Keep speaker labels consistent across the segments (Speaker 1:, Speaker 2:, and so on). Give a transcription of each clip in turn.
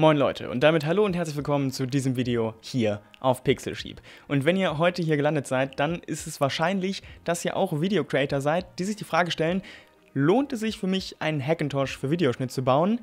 Speaker 1: Moin Leute und damit hallo und herzlich willkommen zu diesem Video hier auf Pixel Sheep. Und wenn ihr heute hier gelandet seid, dann ist es wahrscheinlich, dass ihr auch Video Creator seid, die sich die Frage stellen, lohnt es sich für mich einen Hackintosh für Videoschnitt zu bauen?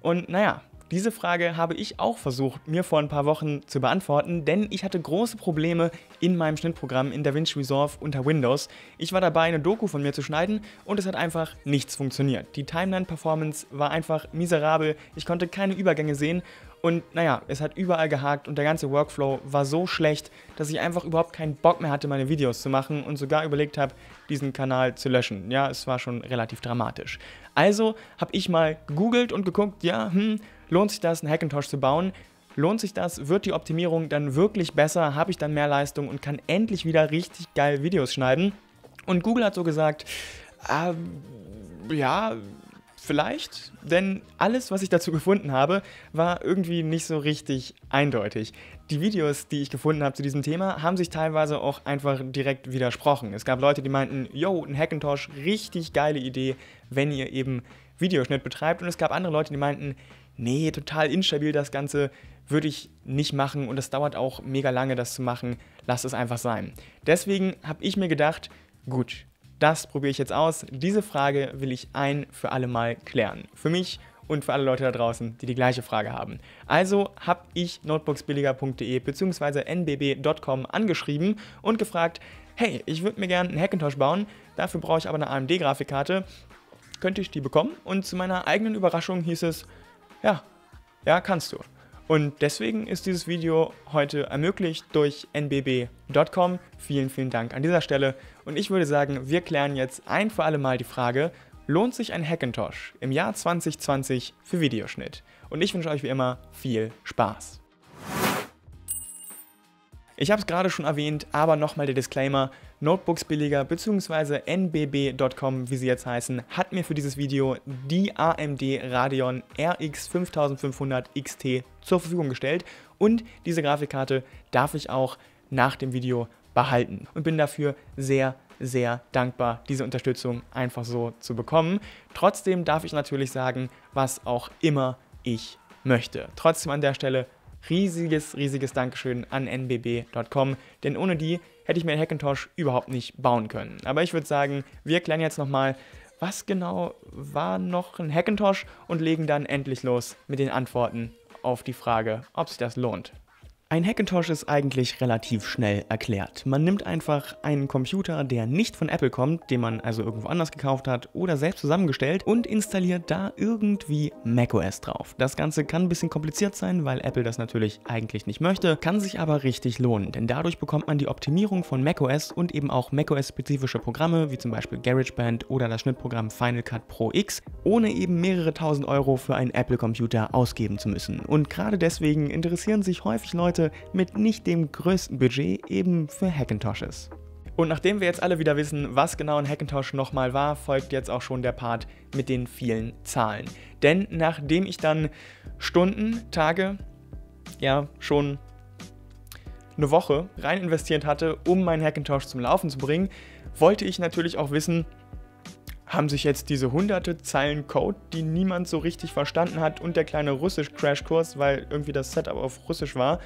Speaker 1: Und naja, diese Frage habe ich auch versucht, mir vor ein paar Wochen zu beantworten, denn ich hatte große Probleme in meinem Schnittprogramm in DaVinci Resolve unter Windows. Ich war dabei, eine Doku von mir zu schneiden und es hat einfach nichts funktioniert. Die Timeline-Performance war einfach miserabel, ich konnte keine Übergänge sehen und naja, es hat überall gehakt und der ganze Workflow war so schlecht, dass ich einfach überhaupt keinen Bock mehr hatte, meine Videos zu machen und sogar überlegt habe, diesen Kanal zu löschen. Ja, es war schon relativ dramatisch. Also habe ich mal gegoogelt und geguckt, ja, hm, Lohnt sich das, einen Hackintosh zu bauen? Lohnt sich das? Wird die Optimierung dann wirklich besser? Habe ich dann mehr Leistung und kann endlich wieder richtig geil Videos schneiden? Und Google hat so gesagt, äh, ja, vielleicht, denn alles, was ich dazu gefunden habe, war irgendwie nicht so richtig eindeutig. Die Videos, die ich gefunden habe zu diesem Thema, haben sich teilweise auch einfach direkt widersprochen. Es gab Leute, die meinten, yo, ein Hackintosh, richtig geile Idee, wenn ihr eben Videoschnitt betreibt. Und es gab andere Leute, die meinten, nee, total instabil das Ganze, würde ich nicht machen und es dauert auch mega lange, das zu machen. Lass es einfach sein. Deswegen habe ich mir gedacht, gut, das probiere ich jetzt aus. Diese Frage will ich ein für alle Mal klären. Für mich und für alle Leute da draußen, die die gleiche Frage haben. Also habe ich notebooksbilliger.de bzw. nbb.com angeschrieben und gefragt, hey, ich würde mir gerne einen Hackintosh bauen, dafür brauche ich aber eine AMD-Grafikkarte. Könnte ich die bekommen? Und zu meiner eigenen Überraschung hieß es, ja, ja, kannst du. Und deswegen ist dieses Video heute ermöglicht durch nbb.com. Vielen, vielen Dank an dieser Stelle. Und ich würde sagen, wir klären jetzt ein für alle Mal die Frage, lohnt sich ein Hackintosh im Jahr 2020 für Videoschnitt? Und ich wünsche euch wie immer viel Spaß. Ich habe es gerade schon erwähnt, aber nochmal der Disclaimer. Notebooks billiger bzw. nbb.com, wie sie jetzt heißen, hat mir für dieses Video die AMD Radeon RX 5500 XT zur Verfügung gestellt und diese Grafikkarte darf ich auch nach dem Video behalten und bin dafür sehr, sehr dankbar, diese Unterstützung einfach so zu bekommen. Trotzdem darf ich natürlich sagen, was auch immer ich möchte. Trotzdem an der Stelle riesiges, riesiges Dankeschön an nbb.com, denn ohne die hätte ich mir Hackintosh überhaupt nicht bauen können. Aber ich würde sagen, wir klären jetzt nochmal, was genau war noch ein Hackintosh und legen dann endlich los mit den Antworten auf die Frage, ob sich das lohnt. Ein Hackintosh ist eigentlich relativ schnell erklärt. Man nimmt einfach einen Computer, der nicht von Apple kommt, den man also irgendwo anders gekauft hat oder selbst zusammengestellt und installiert da irgendwie macOS drauf. Das Ganze kann ein bisschen kompliziert sein, weil Apple das natürlich eigentlich nicht möchte, kann sich aber richtig lohnen, denn dadurch bekommt man die Optimierung von macOS und eben auch macOS-spezifische Programme, wie zum Beispiel GarageBand oder das Schnittprogramm Final Cut Pro X, ohne eben mehrere tausend Euro für einen Apple-Computer ausgeben zu müssen. Und gerade deswegen interessieren sich häufig Leute Leute mit nicht dem größten Budget eben für Hackintoshes. Und nachdem wir jetzt alle wieder wissen, was genau ein Hackintosh nochmal war, folgt jetzt auch schon der Part mit den vielen Zahlen. Denn nachdem ich dann Stunden, Tage, ja schon eine Woche rein investiert hatte, um meinen Hackintosh zum Laufen zu bringen, wollte ich natürlich auch wissen, haben sich jetzt diese hunderte Zeilen Code, die niemand so richtig verstanden hat und der kleine Russisch-Crashkurs, weil irgendwie das Setup auf Russisch war,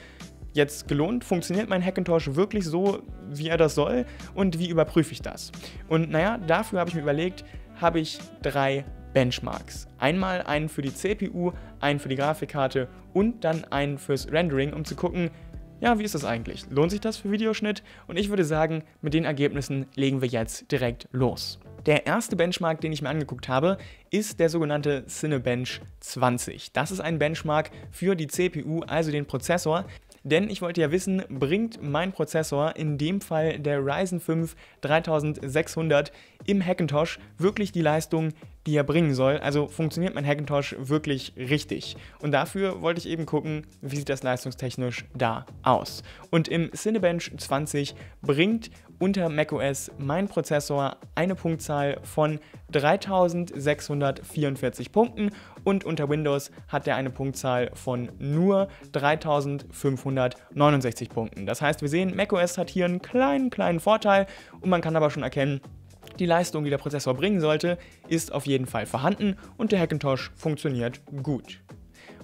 Speaker 1: jetzt gelohnt? Funktioniert mein Hackintosh wirklich so, wie er das soll? Und wie überprüfe ich das? Und naja, dafür habe ich mir überlegt, habe ich drei Benchmarks. Einmal einen für die CPU, einen für die Grafikkarte und dann einen fürs Rendering, um zu gucken, ja, wie ist das eigentlich? Lohnt sich das für Videoschnitt? Und ich würde sagen, mit den Ergebnissen legen wir jetzt direkt los. Der erste Benchmark, den ich mir angeguckt habe, ist der sogenannte Cinebench 20. Das ist ein Benchmark für die CPU, also den Prozessor. Denn ich wollte ja wissen, bringt mein Prozessor, in dem Fall der Ryzen 5 3600 im Hackintosh, wirklich die Leistung, die er bringen soll? Also funktioniert mein Hackintosh wirklich richtig? Und dafür wollte ich eben gucken, wie sieht das leistungstechnisch da aus. Und im Cinebench 20 bringt unter macOS mein Prozessor eine Punktzahl von 3644 Punkten und unter Windows hat er eine Punktzahl von nur 3569 Punkten. Das heißt, wir sehen, macOS hat hier einen kleinen, kleinen Vorteil und man kann aber schon erkennen, die Leistung, die der Prozessor bringen sollte, ist auf jeden Fall vorhanden und der Hackintosh funktioniert gut.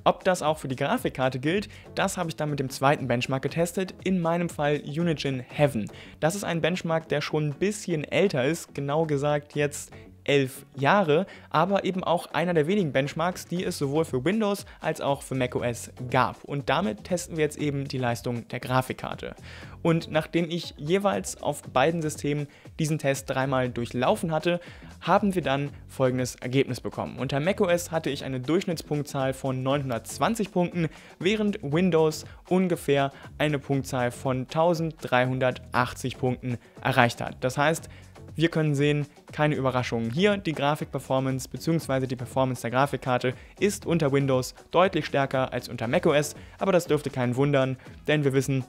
Speaker 1: Ob das auch für die Grafikkarte gilt, das habe ich dann mit dem zweiten Benchmark getestet, in meinem Fall Unigine Heaven. Das ist ein Benchmark, der schon ein bisschen älter ist, genau gesagt jetzt elf Jahre, aber eben auch einer der wenigen Benchmarks, die es sowohl für Windows als auch für macOS gab. Und damit testen wir jetzt eben die Leistung der Grafikkarte. Und nachdem ich jeweils auf beiden Systemen diesen Test dreimal durchlaufen hatte, haben wir dann folgendes Ergebnis bekommen. Unter macOS hatte ich eine Durchschnittspunktzahl von 920 Punkten, während Windows ungefähr eine Punktzahl von 1380 Punkten erreicht hat. Das heißt, wir können sehen, keine Überraschungen. Hier die Grafikperformance bzw. die Performance der Grafikkarte ist unter Windows deutlich stärker als unter macOS, aber das dürfte keinen wundern, denn wir wissen,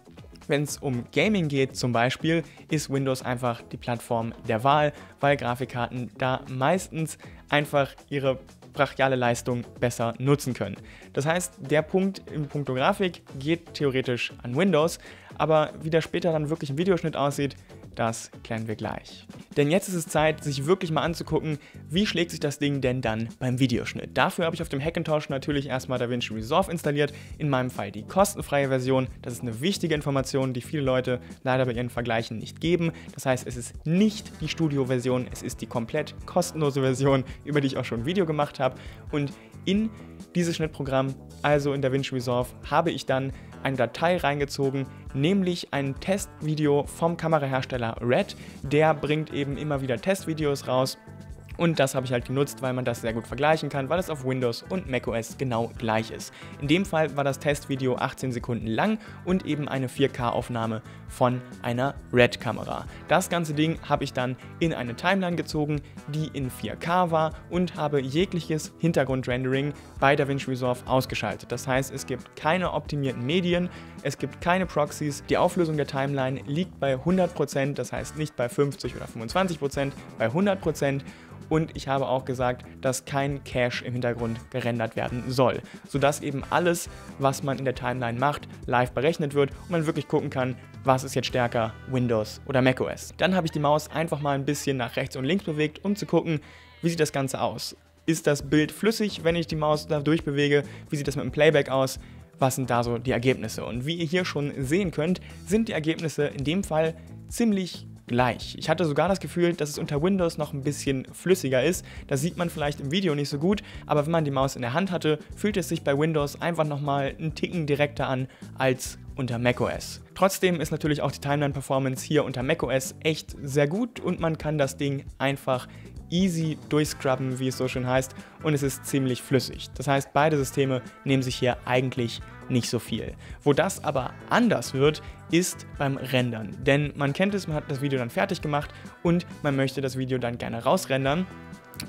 Speaker 1: wenn es um Gaming geht zum Beispiel, ist Windows einfach die Plattform der Wahl, weil Grafikkarten da meistens einfach ihre brachiale Leistung besser nutzen können. Das heißt, der Punkt im Punkto Grafik geht theoretisch an Windows, aber wie der später dann wirklich im Videoschnitt aussieht, das klären wir gleich. Denn jetzt ist es Zeit, sich wirklich mal anzugucken, wie schlägt sich das Ding denn dann beim Videoschnitt. Dafür habe ich auf dem Hackintosh natürlich erstmal DaVinci Resolve installiert, in meinem Fall die kostenfreie Version. Das ist eine wichtige Information, die viele Leute leider bei ihren Vergleichen nicht geben. Das heißt, es ist nicht die Studio-Version, es ist die komplett kostenlose Version, über die ich auch schon ein Video gemacht habe. Und in dieses Schnittprogramm, also in DaVinci Resolve, habe ich dann eine Datei reingezogen, nämlich ein Testvideo vom Kamerahersteller Red. Der bringt eben immer wieder Testvideos raus und das habe ich halt genutzt, weil man das sehr gut vergleichen kann, weil es auf Windows und macOS genau gleich ist. In dem Fall war das Testvideo 18 Sekunden lang und eben eine 4K-Aufnahme von einer Red-Kamera. Das ganze Ding habe ich dann in eine Timeline gezogen, die in 4K war und habe jegliches Hintergrundrendering bei DaVinci Resolve ausgeschaltet. Das heißt, es gibt keine optimierten Medien, es gibt keine Proxys, die Auflösung der Timeline liegt bei 100%, das heißt nicht bei 50 oder 25%, bei 100% und ich habe auch gesagt, dass kein Cache im Hintergrund gerendert werden soll, sodass eben alles, was man in der Timeline macht, live berechnet wird und man wirklich gucken kann, was ist jetzt stärker, Windows oder macOS. Dann habe ich die Maus einfach mal ein bisschen nach rechts und links bewegt, um zu gucken, wie sieht das Ganze aus. Ist das Bild flüssig, wenn ich die Maus da durchbewege? Wie sieht das mit dem Playback aus? Was sind da so die Ergebnisse? Und wie ihr hier schon sehen könnt, sind die Ergebnisse in dem Fall ziemlich gleich. Ich hatte sogar das Gefühl, dass es unter Windows noch ein bisschen flüssiger ist. Das sieht man vielleicht im Video nicht so gut, aber wenn man die Maus in der Hand hatte, fühlt es sich bei Windows einfach nochmal einen Ticken direkter an als unter macOS. Trotzdem ist natürlich auch die Timeline-Performance hier unter macOS echt sehr gut und man kann das Ding einfach easy durchscrubben, wie es so schön heißt, und es ist ziemlich flüssig. Das heißt, beide Systeme nehmen sich hier eigentlich nicht so viel. Wo das aber anders wird, ist beim Rendern. Denn man kennt es, man hat das Video dann fertig gemacht und man möchte das Video dann gerne rausrendern.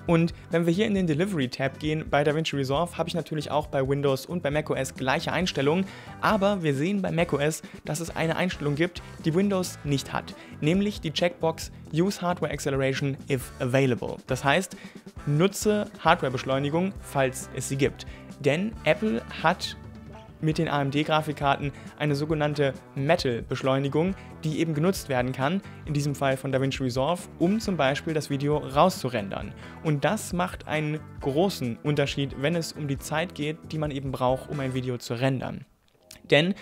Speaker 1: Und wenn wir hier in den Delivery Tab gehen bei DaVinci Resolve, habe ich natürlich auch bei Windows und bei macOS gleiche Einstellungen, aber wir sehen bei macOS, dass es eine Einstellung gibt, die Windows nicht hat, nämlich die Checkbox Use Hardware Acceleration if available. Das heißt, nutze Hardwarebeschleunigung, falls es sie gibt. Denn Apple hat mit den AMD-Grafikkarten eine sogenannte Metal-Beschleunigung, die eben genutzt werden kann, in diesem Fall von DaVinci Resolve, um zum Beispiel das Video rauszurendern. Und das macht einen großen Unterschied, wenn es um die Zeit geht, die man eben braucht, um ein Video zu rendern. Denn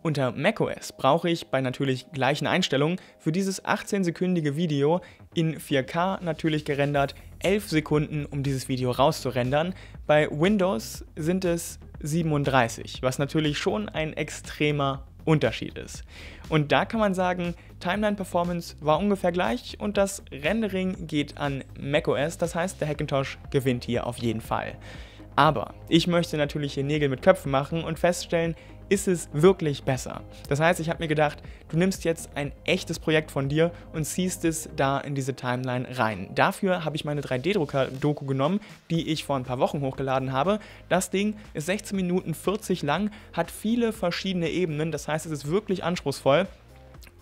Speaker 1: unter macOS brauche ich bei natürlich gleichen Einstellungen für dieses 18-sekündige Video in 4K natürlich gerendert 11 Sekunden, um dieses Video rauszurendern. Bei Windows sind es 37, was natürlich schon ein extremer Unterschied ist. Und da kann man sagen, Timeline Performance war ungefähr gleich und das Rendering geht an macOS, das heißt, der Hackintosh gewinnt hier auf jeden Fall. Aber ich möchte natürlich hier Nägel mit Köpfen machen und feststellen, ist es wirklich besser. Das heißt, ich habe mir gedacht, du nimmst jetzt ein echtes Projekt von dir und ziehst es da in diese Timeline rein. Dafür habe ich meine 3D-Drucker-Doku genommen, die ich vor ein paar Wochen hochgeladen habe. Das Ding ist 16 Minuten 40 lang, hat viele verschiedene Ebenen, das heißt, es ist wirklich anspruchsvoll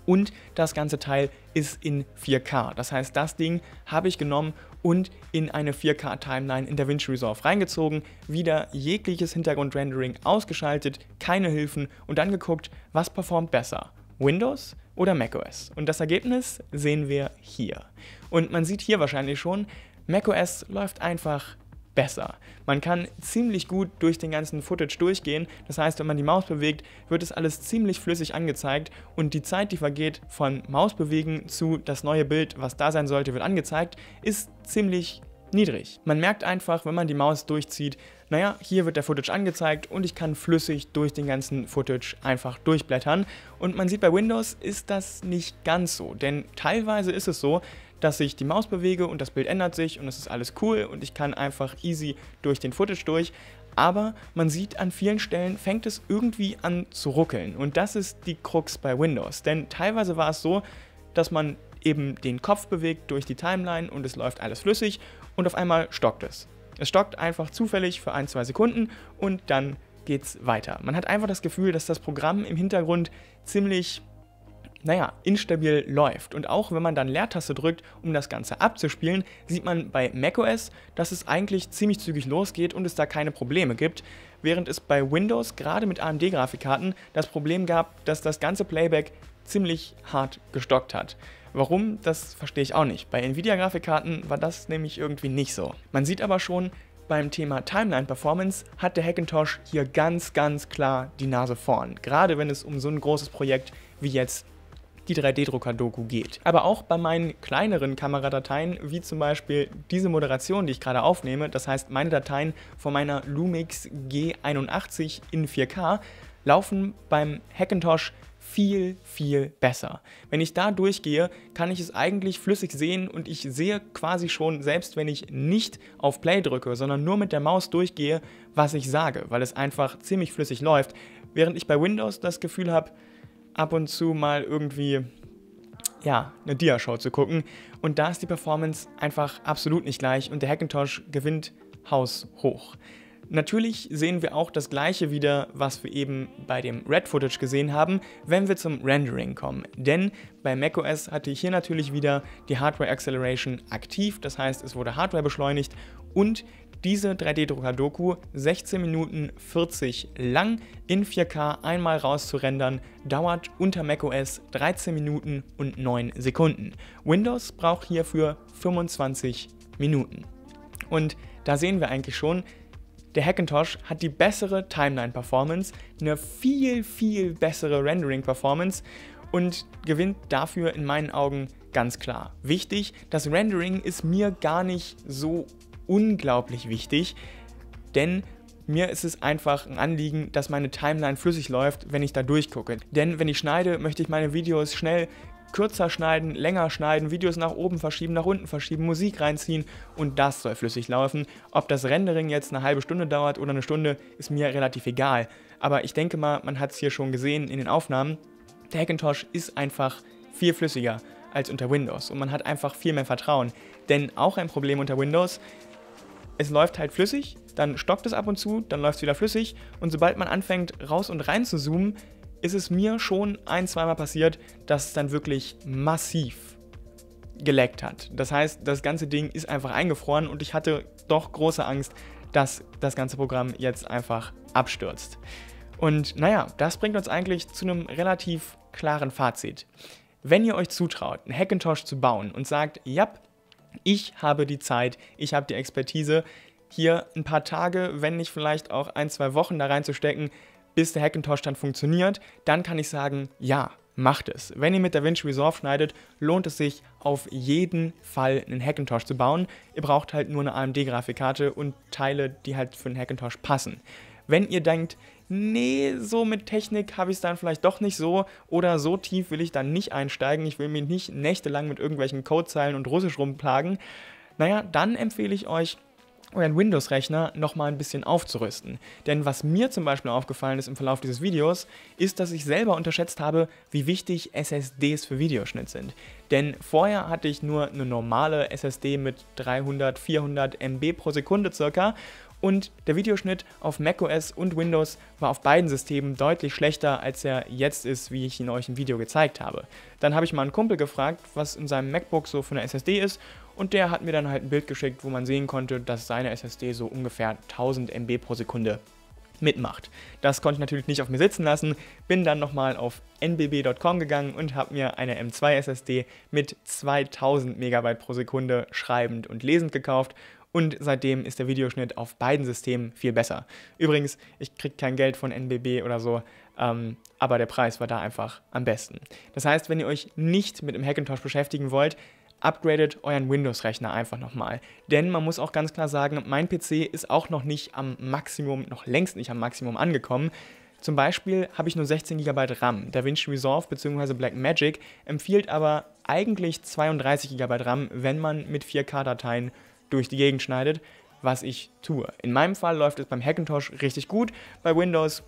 Speaker 1: und das ganze Teil ist in 4K. Das heißt, das Ding habe ich genommen und in eine 4K-Timeline in DaVinci Resolve reingezogen, wieder jegliches Hintergrundrendering ausgeschaltet, keine Hilfen und dann geguckt, was performt besser, Windows oder macOS. Und das Ergebnis sehen wir hier. Und man sieht hier wahrscheinlich schon, macOS läuft einfach besser. Man kann ziemlich gut durch den ganzen Footage durchgehen. Das heißt, wenn man die Maus bewegt, wird es alles ziemlich flüssig angezeigt und die Zeit, die vergeht von Mausbewegen zu das neue Bild, was da sein sollte, wird angezeigt, ist ziemlich niedrig. Man merkt einfach, wenn man die Maus durchzieht, naja, hier wird der Footage angezeigt und ich kann flüssig durch den ganzen Footage einfach durchblättern. Und man sieht bei Windows ist das nicht ganz so, denn teilweise ist es so, dass ich die Maus bewege und das Bild ändert sich und es ist alles cool und ich kann einfach easy durch den Footage durch. Aber man sieht an vielen Stellen fängt es irgendwie an zu ruckeln und das ist die Krux bei Windows. Denn teilweise war es so, dass man eben den Kopf bewegt durch die Timeline und es läuft alles flüssig und auf einmal stockt es. Es stockt einfach zufällig für ein, zwei Sekunden und dann geht's weiter. Man hat einfach das Gefühl, dass das Programm im Hintergrund ziemlich naja, instabil läuft. Und auch wenn man dann Leertaste drückt, um das Ganze abzuspielen, sieht man bei macOS, dass es eigentlich ziemlich zügig losgeht und es da keine Probleme gibt, während es bei Windows, gerade mit AMD-Grafikkarten, das Problem gab, dass das ganze Playback ziemlich hart gestockt hat. Warum, das verstehe ich auch nicht. Bei Nvidia-Grafikkarten war das nämlich irgendwie nicht so. Man sieht aber schon, beim Thema Timeline Performance hat der Hackintosh hier ganz, ganz klar die Nase vorn. Gerade wenn es um so ein großes Projekt wie jetzt die 3D-Drucker-Doku geht. Aber auch bei meinen kleineren Kameradateien, wie zum Beispiel diese Moderation, die ich gerade aufnehme, das heißt meine Dateien von meiner Lumix G81 in 4K, laufen beim Hackintosh viel, viel besser. Wenn ich da durchgehe, kann ich es eigentlich flüssig sehen und ich sehe quasi schon, selbst wenn ich nicht auf Play drücke, sondern nur mit der Maus durchgehe, was ich sage, weil es einfach ziemlich flüssig läuft. Während ich bei Windows das Gefühl habe, ab und zu mal irgendwie ja, eine Dia-Show zu gucken. Und da ist die Performance einfach absolut nicht gleich und der Hackintosh gewinnt haushoch. Natürlich sehen wir auch das gleiche wieder, was wir eben bei dem Red Footage gesehen haben, wenn wir zum Rendering kommen. Denn bei macOS hatte ich hier natürlich wieder die Hardware Acceleration aktiv, das heißt es wurde Hardware beschleunigt und diese 3D-Drucker-Doku 16 Minuten 40 lang in 4K einmal rauszurendern, dauert unter macOS 13 Minuten und 9 Sekunden. Windows braucht hierfür 25 Minuten. Und da sehen wir eigentlich schon, der Hackintosh hat die bessere Timeline-Performance, eine viel, viel bessere Rendering-Performance und gewinnt dafür in meinen Augen ganz klar. Wichtig, das Rendering ist mir gar nicht so unglaublich wichtig, denn mir ist es einfach ein Anliegen, dass meine Timeline flüssig läuft, wenn ich da durchgucke. Denn wenn ich schneide, möchte ich meine Videos schnell kürzer schneiden, länger schneiden, Videos nach oben verschieben, nach unten verschieben, Musik reinziehen und das soll flüssig laufen. Ob das Rendering jetzt eine halbe Stunde dauert oder eine Stunde, ist mir relativ egal. Aber ich denke mal, man hat es hier schon gesehen in den Aufnahmen, der Hackintosh ist einfach viel flüssiger als unter Windows und man hat einfach viel mehr Vertrauen. Denn auch ein Problem unter Windows, es läuft halt flüssig, dann stockt es ab und zu, dann läuft es wieder flüssig und sobald man anfängt raus und rein zu zoomen, ist es mir schon ein, zweimal passiert, dass es dann wirklich massiv geleckt hat. Das heißt, das ganze Ding ist einfach eingefroren und ich hatte doch große Angst, dass das ganze Programm jetzt einfach abstürzt. Und naja, das bringt uns eigentlich zu einem relativ klaren Fazit. Wenn ihr euch zutraut, einen Hackintosh zu bauen und sagt, ja, ich habe die Zeit, ich habe die Expertise, hier ein paar Tage, wenn nicht vielleicht auch ein, zwei Wochen da reinzustecken, bis der Hackintosh dann funktioniert, dann kann ich sagen, ja, macht es. Wenn ihr mit DaVinci Resolve schneidet, lohnt es sich auf jeden Fall einen Hackintosh zu bauen. Ihr braucht halt nur eine AMD-Grafikkarte und Teile, die halt für einen Hackintosh passen. Wenn ihr denkt, nee, so mit Technik habe ich es dann vielleicht doch nicht so oder so tief will ich dann nicht einsteigen, ich will mich nicht nächtelang mit irgendwelchen Codezeilen und Russisch rumplagen, naja, dann empfehle ich euch, euren Windows-Rechner nochmal ein bisschen aufzurüsten. Denn was mir zum Beispiel aufgefallen ist im Verlauf dieses Videos, ist, dass ich selber unterschätzt habe, wie wichtig SSDs für Videoschnitt sind. Denn vorher hatte ich nur eine normale SSD mit 300, 400 MB pro Sekunde circa und der Videoschnitt auf macOS und Windows war auf beiden Systemen deutlich schlechter, als er jetzt ist, wie ich ihn euch im Video gezeigt habe. Dann habe ich mal einen Kumpel gefragt, was in seinem MacBook so für eine SSD ist und der hat mir dann halt ein Bild geschickt, wo man sehen konnte, dass seine SSD so ungefähr 1000 MB pro Sekunde mitmacht. Das konnte ich natürlich nicht auf mir sitzen lassen, bin dann nochmal auf nbb.com gegangen und habe mir eine M2 SSD mit 2000 MB pro Sekunde schreibend und lesend gekauft und seitdem ist der Videoschnitt auf beiden Systemen viel besser. Übrigens, ich kriege kein Geld von NBB oder so, ähm, aber der Preis war da einfach am besten. Das heißt, wenn ihr euch nicht mit dem Hackintosh beschäftigen wollt, upgradet euren Windows-Rechner einfach nochmal. Denn man muss auch ganz klar sagen, mein PC ist auch noch nicht am Maximum, noch längst nicht am Maximum angekommen. Zum Beispiel habe ich nur 16 GB RAM. DaVinci Resolve bzw. Blackmagic empfiehlt aber eigentlich 32 GB RAM, wenn man mit 4K-Dateien durch die Gegend schneidet, was ich tue. In meinem Fall läuft es beim Hackintosh richtig gut, bei Windows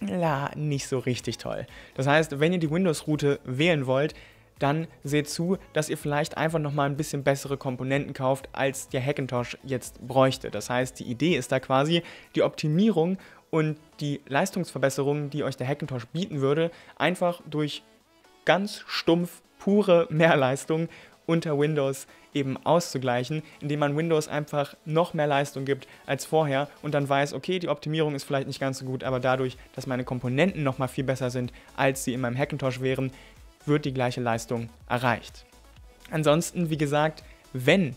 Speaker 1: ja, nicht so richtig toll. Das heißt, wenn ihr die Windows-Route wählen wollt, dann seht zu, dass ihr vielleicht einfach nochmal ein bisschen bessere Komponenten kauft, als der Hackintosh jetzt bräuchte. Das heißt, die Idee ist da quasi, die Optimierung und die Leistungsverbesserungen, die euch der Hackintosh bieten würde, einfach durch ganz stumpf pure Mehrleistung unter Windows eben auszugleichen, indem man Windows einfach noch mehr Leistung gibt als vorher und dann weiß, okay, die Optimierung ist vielleicht nicht ganz so gut, aber dadurch, dass meine Komponenten noch mal viel besser sind, als sie in meinem Hackintosh wären, wird die gleiche Leistung erreicht. Ansonsten, wie gesagt, wenn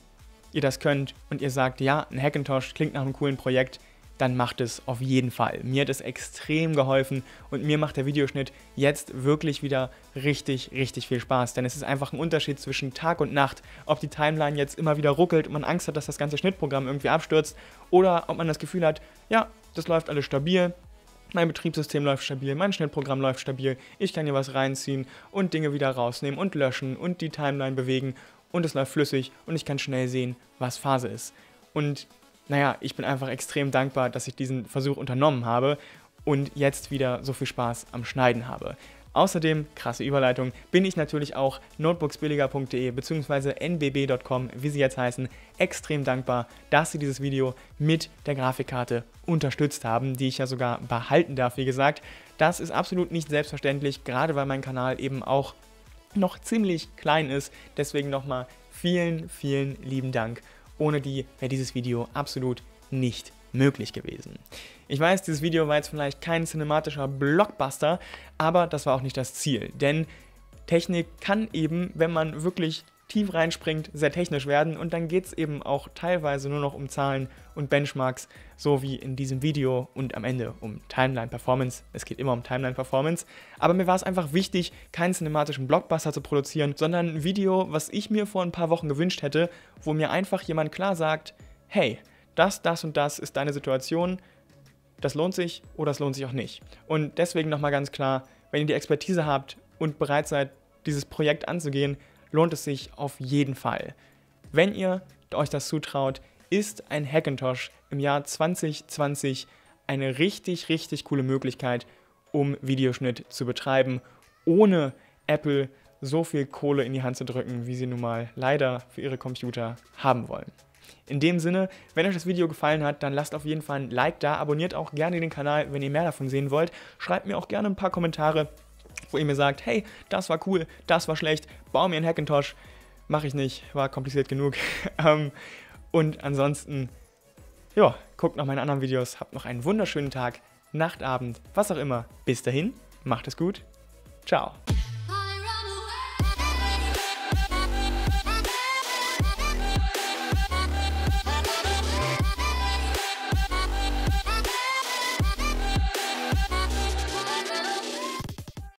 Speaker 1: ihr das könnt und ihr sagt, ja, ein Hackintosh klingt nach einem coolen Projekt, dann macht es auf jeden Fall. Mir hat es extrem geholfen und mir macht der Videoschnitt jetzt wirklich wieder richtig, richtig viel Spaß. Denn es ist einfach ein Unterschied zwischen Tag und Nacht, ob die Timeline jetzt immer wieder ruckelt und man Angst hat, dass das ganze Schnittprogramm irgendwie abstürzt oder ob man das Gefühl hat, ja, das läuft alles stabil, mein Betriebssystem läuft stabil, mein Schnittprogramm läuft stabil, ich kann hier was reinziehen und Dinge wieder rausnehmen und löschen und die Timeline bewegen und es läuft flüssig und ich kann schnell sehen, was Phase ist. Und naja, ich bin einfach extrem dankbar, dass ich diesen Versuch unternommen habe und jetzt wieder so viel Spaß am Schneiden habe. Außerdem, krasse Überleitung, bin ich natürlich auch notebooksbilliger.de bzw. nbb.com, wie sie jetzt heißen, extrem dankbar, dass sie dieses Video mit der Grafikkarte unterstützt haben, die ich ja sogar behalten darf, wie gesagt. Das ist absolut nicht selbstverständlich, gerade weil mein Kanal eben auch noch ziemlich klein ist. Deswegen nochmal vielen, vielen lieben Dank. Ohne die wäre dieses Video absolut nicht möglich gewesen. Ich weiß, dieses Video war jetzt vielleicht kein cinematischer Blockbuster, aber das war auch nicht das Ziel, denn Technik kann eben, wenn man wirklich tief reinspringt, sehr technisch werden und dann geht es eben auch teilweise nur noch um Zahlen und Benchmarks, so wie in diesem Video und am Ende um Timeline Performance. Es geht immer um Timeline Performance, aber mir war es einfach wichtig, keinen cinematischen Blockbuster zu produzieren, sondern ein Video, was ich mir vor ein paar Wochen gewünscht hätte, wo mir einfach jemand klar sagt, hey, das, das und das ist deine Situation, das lohnt sich oder das lohnt sich auch nicht. Und deswegen nochmal ganz klar, wenn ihr die Expertise habt und bereit seid, dieses Projekt anzugehen, lohnt es sich auf jeden Fall. Wenn ihr euch das zutraut, ist ein Hackintosh im Jahr 2020 eine richtig, richtig coole Möglichkeit, um Videoschnitt zu betreiben, ohne Apple so viel Kohle in die Hand zu drücken, wie sie nun mal leider für ihre Computer haben wollen. In dem Sinne, wenn euch das Video gefallen hat, dann lasst auf jeden Fall ein Like da, abonniert auch gerne den Kanal, wenn ihr mehr davon sehen wollt. Schreibt mir auch gerne ein paar Kommentare, wo ihr mir sagt, hey, das war cool, das war schlecht, bau mir einen Hackintosh. Mache ich nicht, war kompliziert genug. Ähm, und ansonsten, ja, guckt noch meine anderen Videos, habt noch einen wunderschönen Tag, Nacht, Abend, was auch immer. Bis dahin, macht es gut. Ciao.